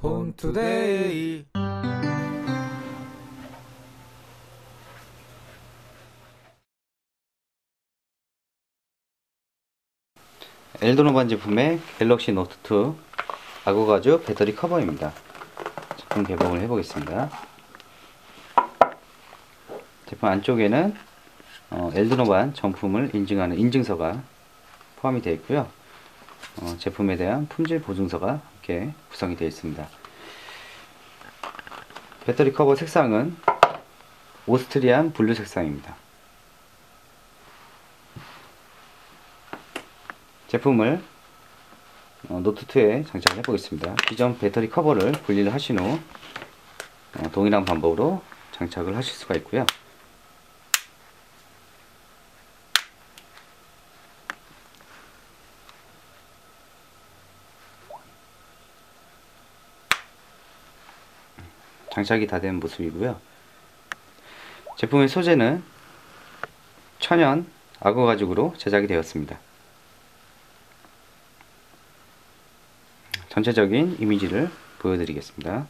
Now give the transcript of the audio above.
본투데이 엘도노반 제품의 갤럭시 노트2 악어가죽 배터리 커버입니다. 제품 개봉을 해보겠습니다. 제품 안쪽에는 어, 엘도노반 정품을 인증하는 인증서가 포함이 되어 있고요. 어, 제품에 대한 품질 보증서가 함께 구성이 되어 있습니다. 배터리 커버 색상은 Austrian blue 색상입니다. 제품을 어, 노트2에 장착해 보겠습니다. 기존 배터리 커버를 분리를 하신 후 어, 동일한 방법으로 장착을 하실 수가 있고요. 장착이 다 된 모습이고요. 제품의 소재는 천연 악어 가죽으로 제작이 되었습니다. 전체적인 이미지를 보여드리겠습니다.